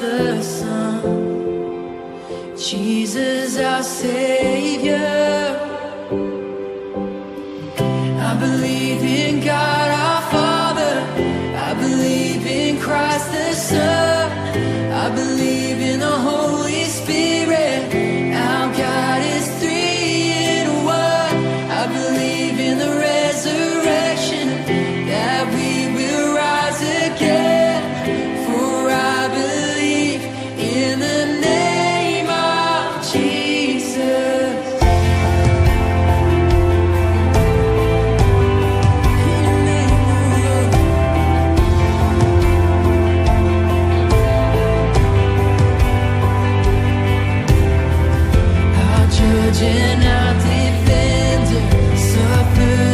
the Son, Jesus our Savior. I believe in God our Father, I believe in Christ the Son. good.